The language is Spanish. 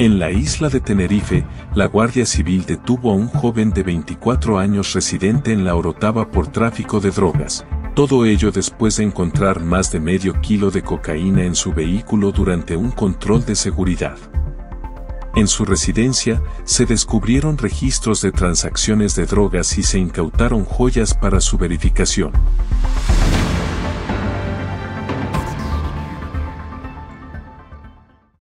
En la isla de Tenerife, la Guardia Civil detuvo a un joven de 24 años residente en la Orotava por tráfico de drogas, todo ello después de encontrar más de medio kilo de cocaína en su vehículo durante un control de seguridad. En su residencia, se descubrieron registros de transacciones de drogas y se incautaron joyas para su verificación.